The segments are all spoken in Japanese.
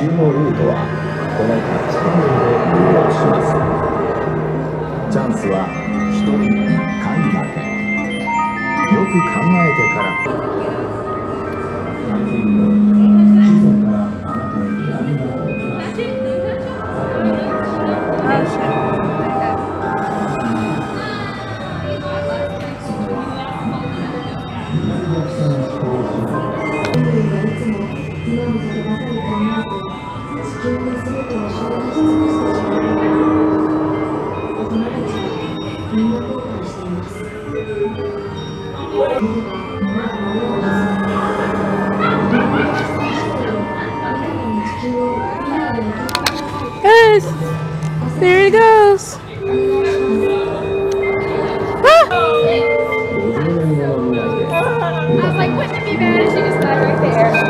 地球のルートはこのタッチパネルで入力しますチャンスは1人1回だけよく考えてから「Yes. there it goes. Ah! I was like, wouldn't it be bad if she just died right there?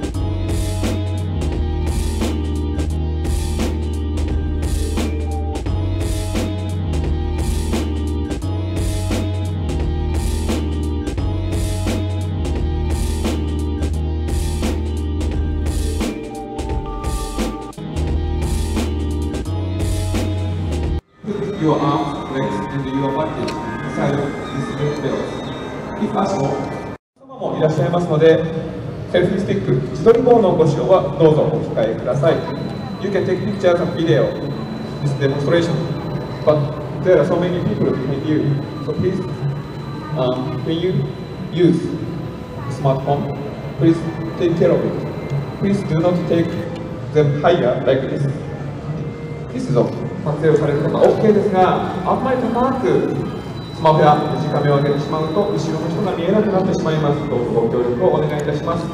arms, legs, and your body inside of this new belt. If possible, 様もいらっしゃいますので、セルフィースティック、自撮り棒のご使用はどうぞお控えください。You can take pictures and video this demonstration, but there are so many people behind you, so please, um, when you use the smartphone, please take care of it. Please do not take them higher like this. This is all. 撮影をされる方は OK ですが、あんまり高くスマホやデジカメを上げてしまうと、後ろの人が見えなくなってしまいます。どうぞご協力をお願いいたします。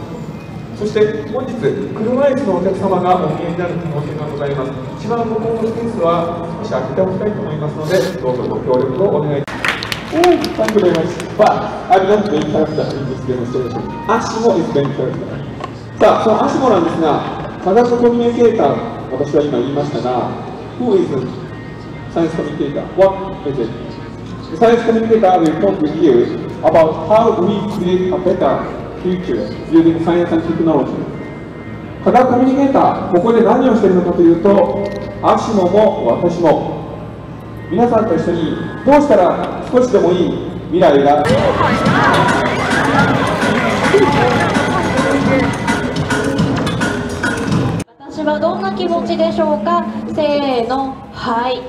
そして本日、車椅子のお客様がお見えになる可能性がございます。一番向こうのスペースは少し開けておきたいと思いますので、どうぞご協力をお願いいたします。Oh, thank you very much. But I'm not main character in this demonstration. Ashimo is main character. さあ、その Ashmo なんですが、科学コミュニケーター、私は今言いましたが、Who is science communicator? What is it? The science communicator will talk with you about how we create a better future using science and technology. 科学コミュニケーター、ここで何をしているのかというと、アシモも私も、皆さんと一緒にどうしたら少しでもいい未来が私はどんな気持ちでしょうかせーの。はい。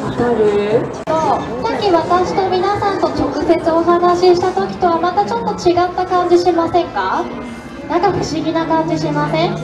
わかる？さっき私と皆さんと直接お話しした時とはまたちょっと違った感じしませんか？なんか不思議な感じしません？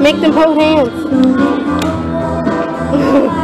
Make them hold hands.